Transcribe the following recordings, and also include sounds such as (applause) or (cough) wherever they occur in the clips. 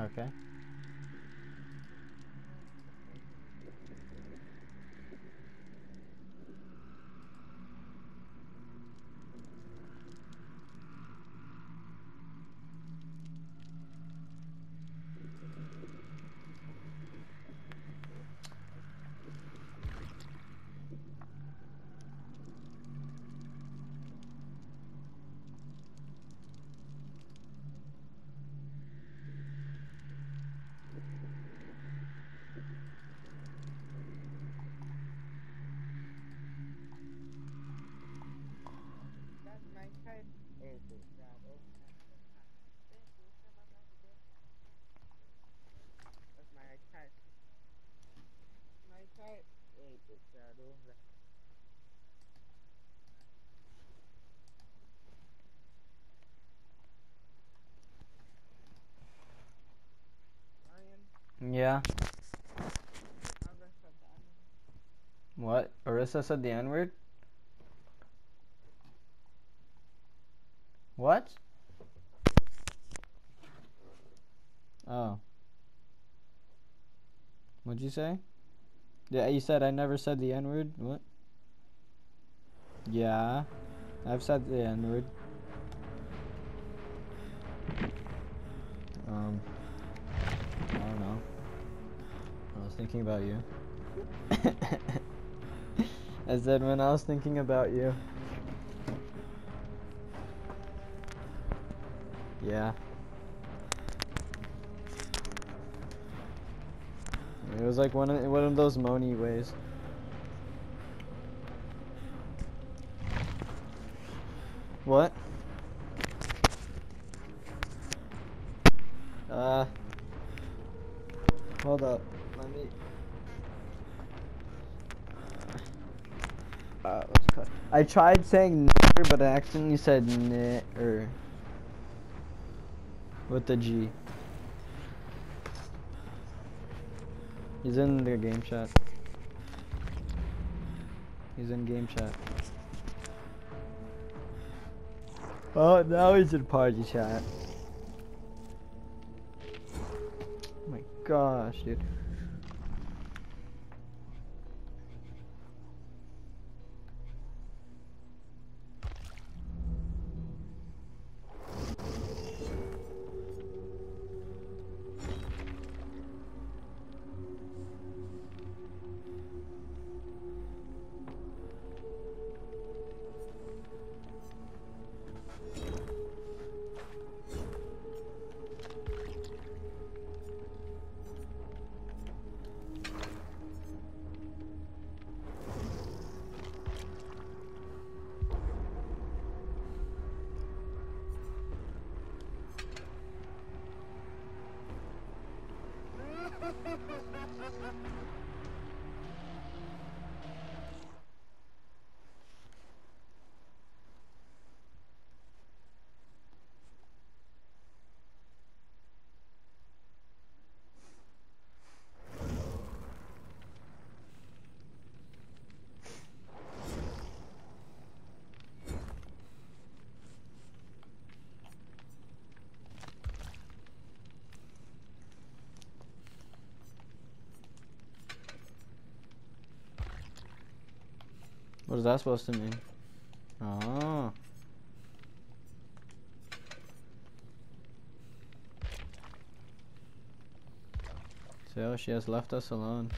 Okay. Yeah. What? Arissa said the N word? What? Oh. What'd you say? Yeah, you said I never said the N word? What? Yeah. I've said the N thinking about you. I said when I was thinking about you. Yeah. It was like one of one of those Moni ways. What? Uh. Hold up. Let me. Uh, what's it called? I tried saying nigger, but I accidentally said nit or with the G. He's in the game chat. He's in game chat. Oh, now he's in party chat. Oh my gosh, dude. Huh? What is that supposed to mean? Oh. So she has left us alone.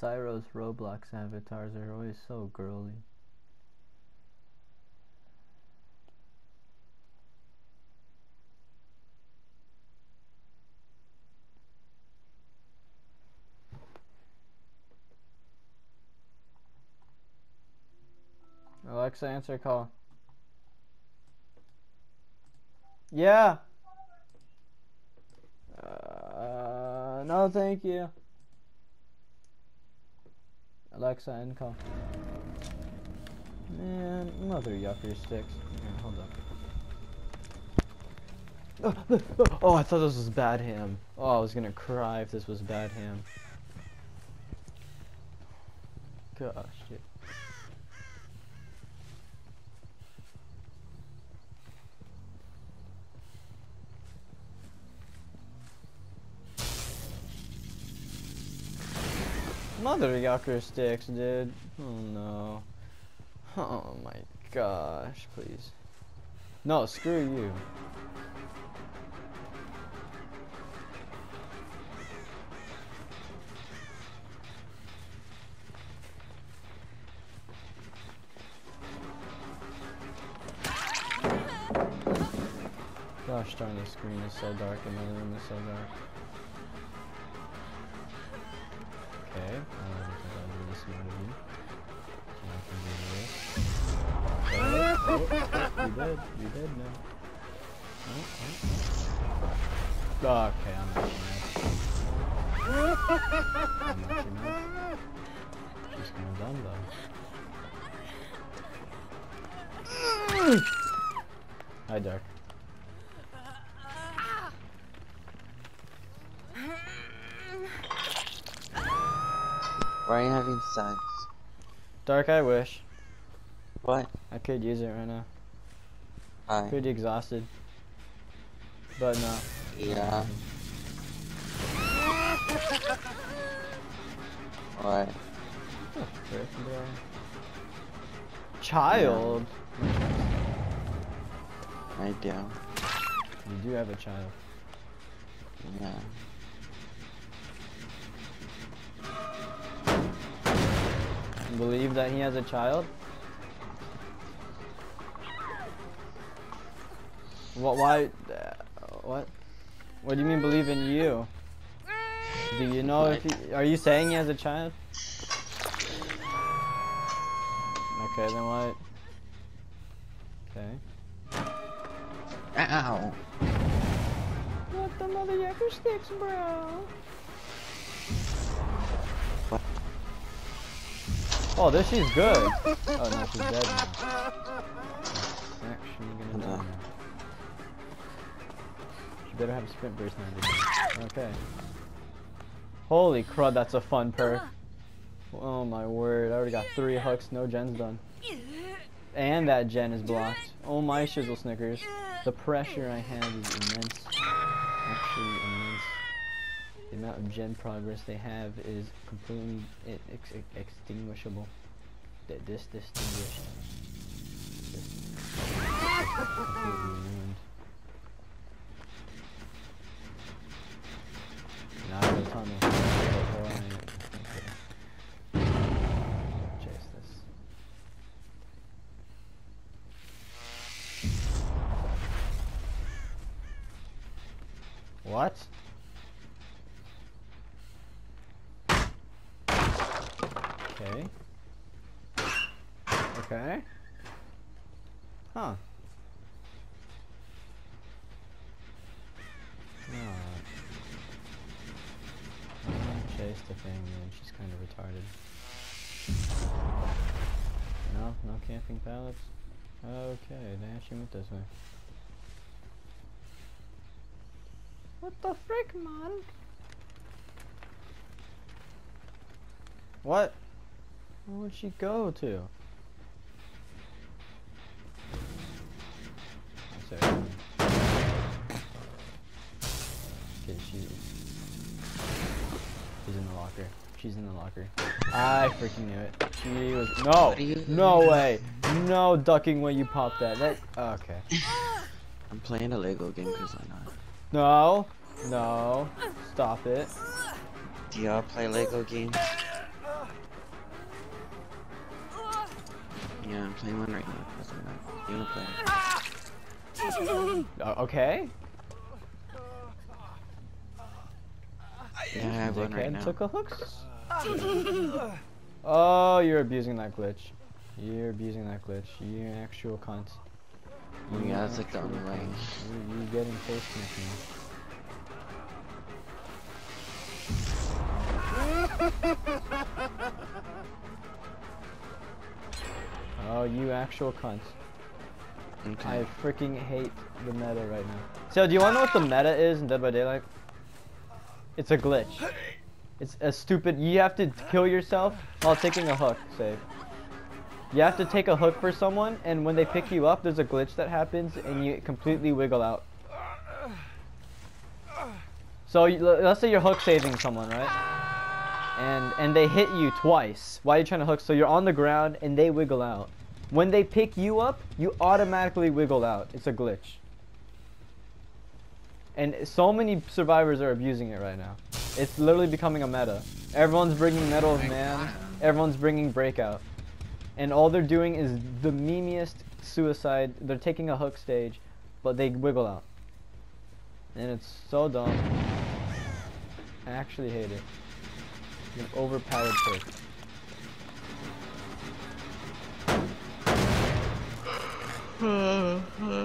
Zyro's Roblox avatars are always so girly. Alexa, answer call. Yeah. Uh, no, thank you. Alexa, end call. Man, mother yucker sticks. Here, hold up. Ah, ah, oh, I thought this was bad ham. Oh, I was gonna cry if this was bad ham. Gosh, dude. Mother yucker sticks, dude. Oh no. Oh my gosh, please. No, screw you. Gosh darn, the screen is so dark and the room is so dark. Dead, dead now. Oh, oh. oh. oh okay, I'm actually mad. I'm actually mad. She's kind of dumb though. Hi, Dark. Why are you having sex? Dark, I wish. What? I could use it right now. Hi. Pretty exhausted. But no. Yeah. (laughs) What? Oh. Child? I do. You do have a child. Yeah. You believe that he has a child? What? Why? Uh, what? What do you mean believe in you? Do you know if he? Are you saying he has a child? Okay, then what? Okay. Ow! What the mother yucker sticks, bro? What? Oh, this she's good. Oh no, she's dead now. She better have sprint burst now. Okay. Holy crud, that's a fun perk. Oh my word, I already got three hooks, no gens done. And that gen is blocked. Oh my shizzle snickers. The pressure I have is immense. Actually immense. The amount of gen progress they have is completely ex ex- extinguishable. Dis distinguished. Now Chase this. What? Okay. Okay. Huh. Alright. Chase the thing, man. She's kind of retarded. No, no camping pallets. Okay, they actually went this way. What the frick, man? What? Where'd she go to? She's in the locker. I freaking knew it. She was no, no way, no ducking when you popped that. That okay. (laughs) I'm playing a Lego game because I not. No, no, stop it. Do y'all play Lego games? Yeah, I'm playing one right now. You wanna play? Uh, okay. Yeah, I have one right now. took a hooks. (laughs) Oh, you're abusing that glitch. You're abusing that glitch. You're an actual cunt. Oh, You yeah, that's like the actual only way. cunt. You, you getting face smacking. (laughs) Oh, you actual cunt. Okay. I freaking hate the meta right now. So, do you want to know what the meta is in Dead by Daylight? It's a glitch. It's a stupid. You have to kill yourself while taking a hook. Save. You have to take a hook for someone, and when they pick you up, there's a glitch that happens, and you completely wiggle out. So let's say you're hook saving someone, right? And and they hit you twice while you're trying to hook. So you're on the ground, and they wiggle out. When they pick you up, you automatically wiggle out. It's a glitch. And so many survivors are abusing it right now. It's literally becoming a meta. Everyone's bringing Mettle of Man. Everyone's bringing Breakout. And all they're doing is the memeiest suicide. They're taking a hook stage, but they wiggle out. And it's so dumb. I actually hate it. It's an overpowered pick. (laughs)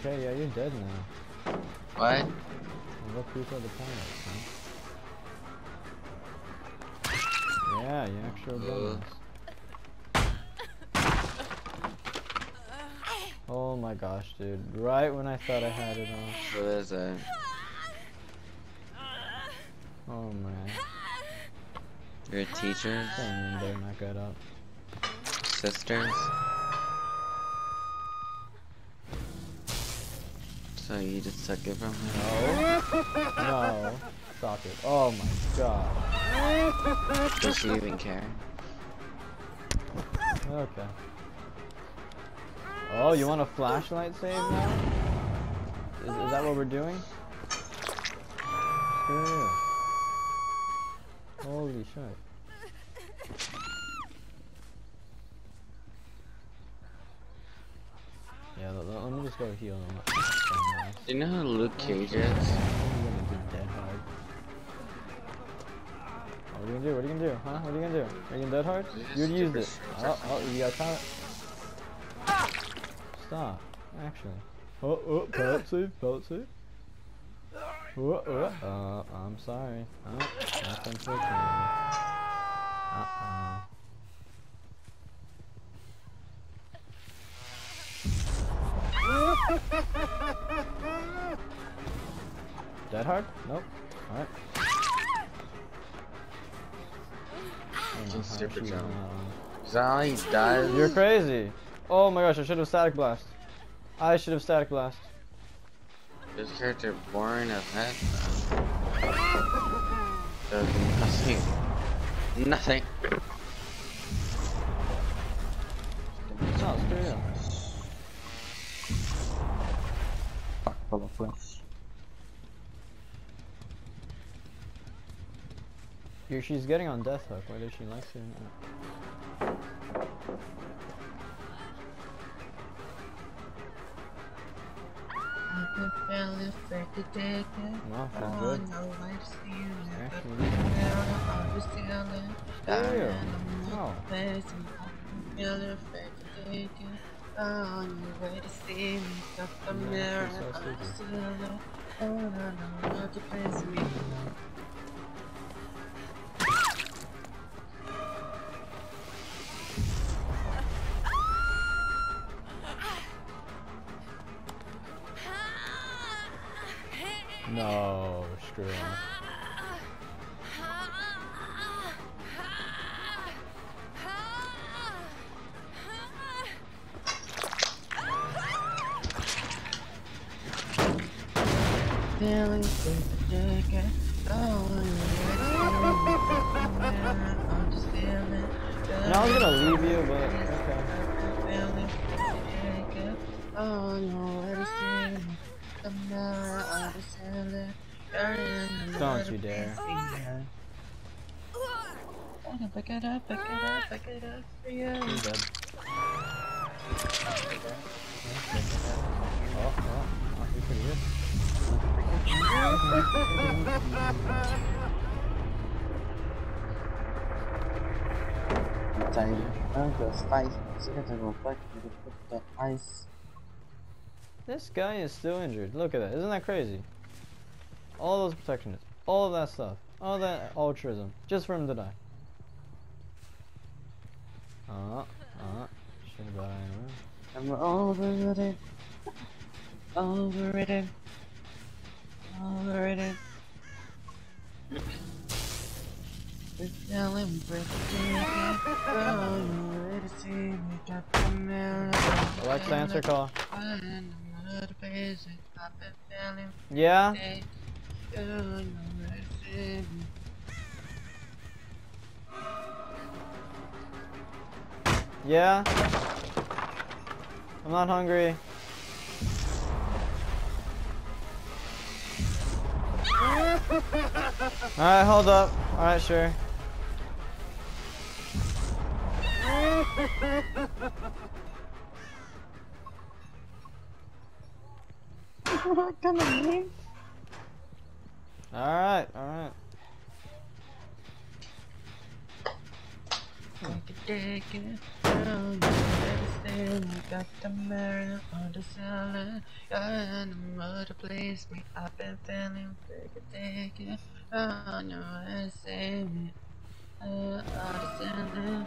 Okay, yeah, you're dead now. what? What people are the planets, huh? Yeah, you actually dead Uh. Oh my gosh, dude. Right when I thought I had it on. What is it? Oh man. Your teachers? Don't mean they're not good up. Sisters? So you just took it from her? No. No. Stop it. Oh my god. Does she even care? Okay. Oh, you want a flashlight save now? Is, is that what we're doing? You. Holy shit. Yeah, let, let- let me just go heal him. Do you know how Luke Cage is? I'm gonna do dead hard. What are you gonna do? What are you gonna do? Huh? What are you gonna do? Are you gonna dead hard? You already used it. Oh, oh, you got time. Stop. Actually. Oh, oh, pellet save, pellet save. Oh, oh, uh, I'm sorry. Oh, that's unfortunate. Went out on- Is that all he does? You're crazy. Oh my gosh, I should have static blast. I should have static blast. This character boring as heck. (laughs) Does (laughs) nothing. Nothing. Here, she's getting on death hook, whether she likes it or not. Well, she's good. Actually, Ew. No. Oh. She's so stupid. No, And I was gonna leave you, but okay. Don't you dare. Pick it up, pick it up, pick it up for you. He's dead. Oh, oh, oh, he's pretty good. This guy is still injured. Look at that. Isn't that crazy? All those protectionists. All of that stuff. All that altruism. Just for him to die. Uh, uh. Should have got anyway. I'm over it. Over it. Over it. We're yelling, breaking Alexa, answer call. Yeah? Yeah? I'm not hungry. (laughs) Alright, hold up. Alright, sure. Alright, alright. Got the marriage on the cellar, and mother place me. I've been feeling take it, take it. Oh no, I say me. Uh, on the cellar.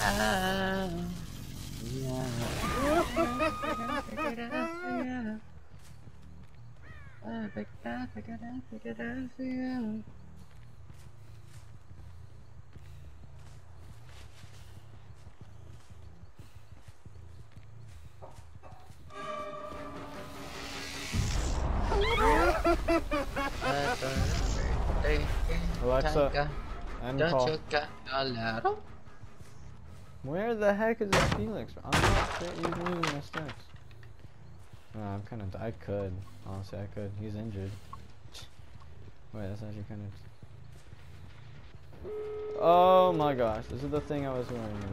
Ah, (laughs) yeah. Pick it up, yeah. Ah, pick it up, pick it up, pick it up, yeah. Alexa, end Don't call. a letter? Where the heck is this Felix? I'm not sure even using my sticks. No, I'm kind of. I could. Honestly, I could. He's injured. Wait, that's actually kind of. Oh my gosh, this is the thing I was worrying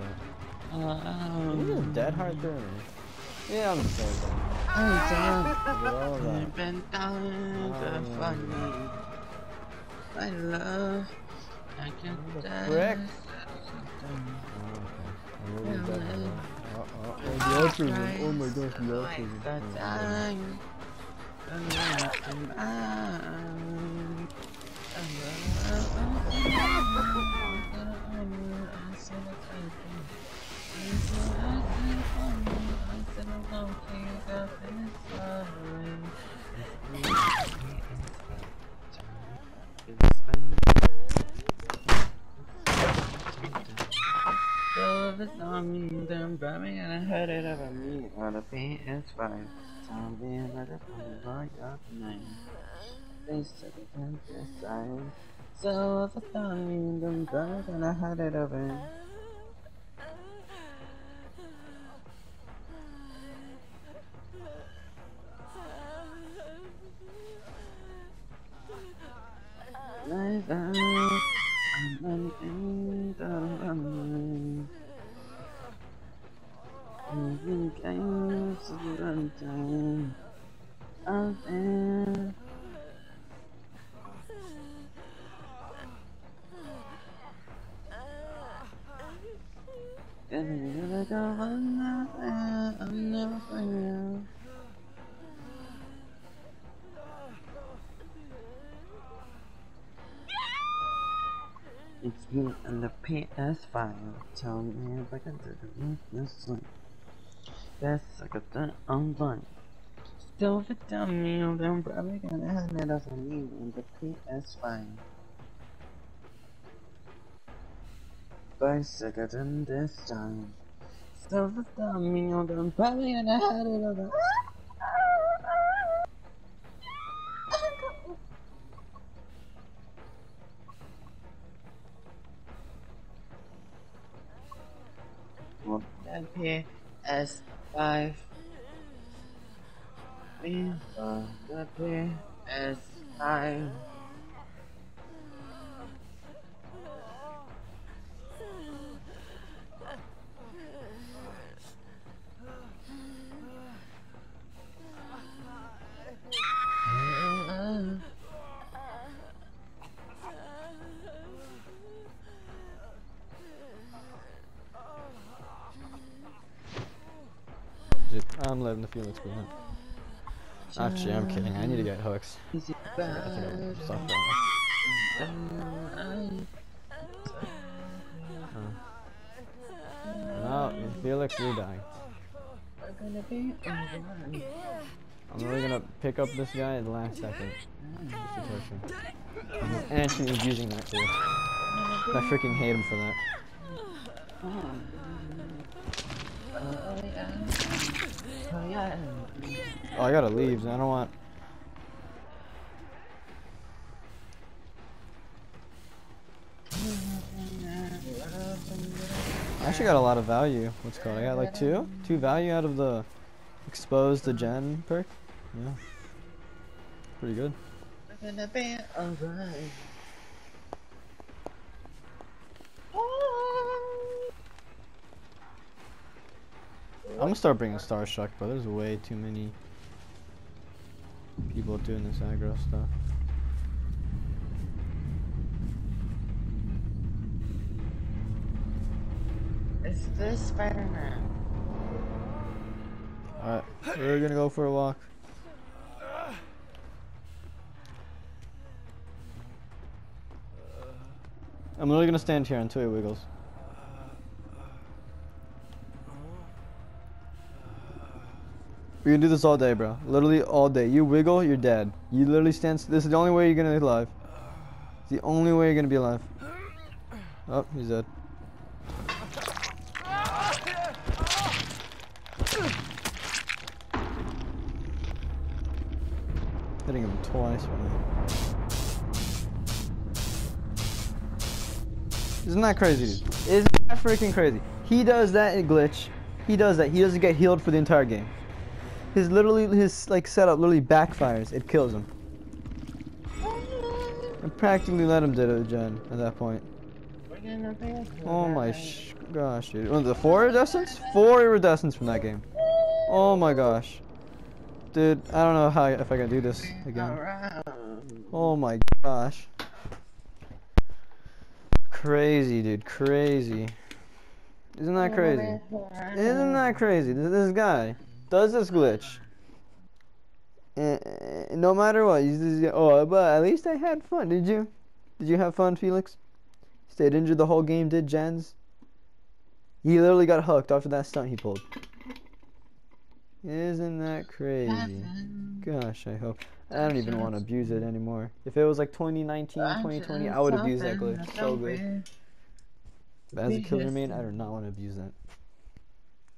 about. Did you just dead hard through me? Yeah, I'm so dead. Oh, all of that. I've been down Oh, the no. funny. My love, I can frick? Oh, okay. The autism. Oh my gosh, the God. time, the and it's then me and I heard it over me. On the PS5. Tell me another part of the night. Face to the side. So I it's on me, then and I heard it over. The PS5. Tell me if I can do this one. Yes, I got that online. Still fit down me, I'm probably gonna have it off on you on the PS5. By second this time. Still fit down me, I'm probably gonna have it over. Well, that PS5. We are the It's time. Dude, Felix win it. Actually, I'm kidding. I need to get hooks. Is I think I'll stop that. No, Felix, you die. gonna be alright. I'm really gonna pick up this guy at the last second. Just to torture him. I'm actually abusing that too. I freaking hate him for that. Oh, Oh I gotta leave. I don't want. I actually got a lot of value. What's called? I got like two, two value out of the exposed the gen perk. Yeah, pretty good. We're gonna be alright. I'm gonna start bringing Starstruck, but there's way too many people doing this aggro stuff. It's this Spider-Man. Alright, we're gonna go for a walk. I'm literally gonna stand here until he wiggles. We can do this all day, bro. Literally all day. You wiggle, you're dead. You literally stand. This is the only way you're gonna be alive. It's the only way you're gonna be alive. Oh, he's dead. Hitting him twice right. Isn't that crazy, dude? Isn't that freaking crazy? He does that in glitch. He does that. He doesn't get healed for the entire game. His literally his like setup literally backfires. It kills him. I practically let him do it, Jen, at that point. Oh my sh gosh, dude. It four iridescents? Four iridescents from that game. Oh my gosh. Dude, I don't know how if I can do this again. Oh my gosh. Crazy, dude. Crazy. Isn't that crazy? Isn't that crazy? This, this guy does this glitch. And, and no matter what, he's just, oh, but at least I had fun. Did you? Did you have fun, Felix? Stayed injured the whole game, did Jens? He literally got hooked after that stunt he pulled. Isn't that crazy? Gosh, I hope. I don't even want to abuse it anymore. If it was like 2019, 2020, I would abuse that glitch so good. But as a killer main, I do not want to abuse that.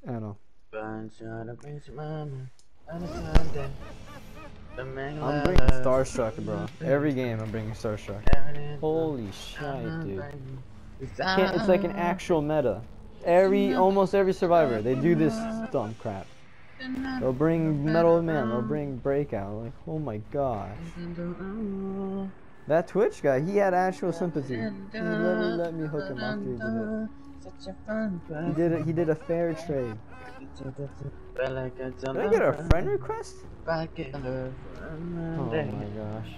I don't know. Bunch of the bitch mama on a Sunday. The man I'm bringing. Starstruck, bro. Every game I'm bringing Starstruck. Holy shit, dude. Can't, it's like an actual meta. Every, almost every survivor, they do this dumb crap. They'll bring Metal Man, they'll bring Breakout. Like, oh my gosh. That Twitch guy, he had actual sympathy. He literally let me hook him after he did it. A He did it. He did a fair trade. Did I get a friend request? Back in the Oh my gosh.